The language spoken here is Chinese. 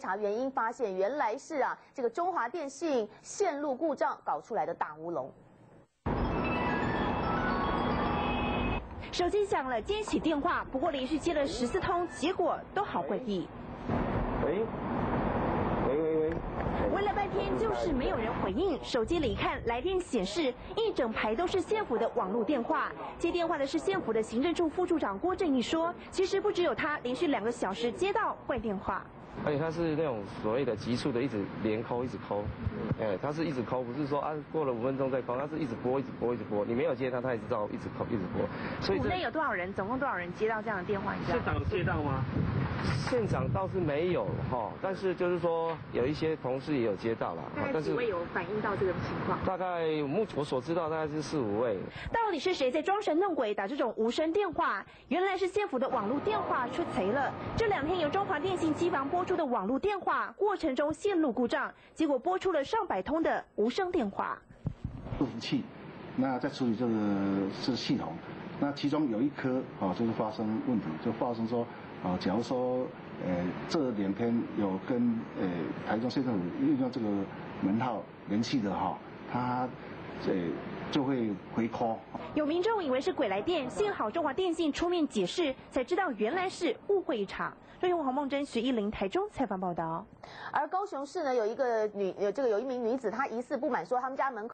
追查原因，发现原来是啊这个中华电信线路故障搞出来的大乌龙。手机响了，接起电话，不过连续接了十四通，结果都好诡异。喂，喂喂喂，问了半天就是没有人回应，手机里看来电显示一整排都是县府的网络电话。接电话的是县府的行政处副处长郭正义说，其实不只有他，连续两个小时接到坏电话。而且它是那种所谓的急促的，一直连扣，一直扣，哎，它是一直扣，不是说啊过了五分钟再扣，它是一直拨，一直拨，一直拨，你没有接它，它也知道一直扣，一直拨。所以国内有多少人？总共多少人接到这样的电话？你知道现场有接到吗？现场倒是没有哈，但是就是说有一些同事也有接到了，但是有反映到这个情况？大概目我所知道大概是四五位。到底是谁在装神弄鬼打这种无声电话？原来是县府的网络电话出贼了。这两天由中华电信机房播出的网络电话过程中线路故障，结果播出了上百通的无声电话。伺服器，那在处理这个是系统，那其中有一颗啊就是发生问题，就发生说啊，假如说呃这两天有跟呃台中县政府运用这个门号联系的哈，他呃就会回 call。有民众以为是鬼来电，幸好中华电信出面解释，才知道原来是误会一场。瑞永黄梦珍、徐艺玲台中采访报道。而高雄市呢有一个女，呃这个有一名女子，她疑似不满说他们家门口。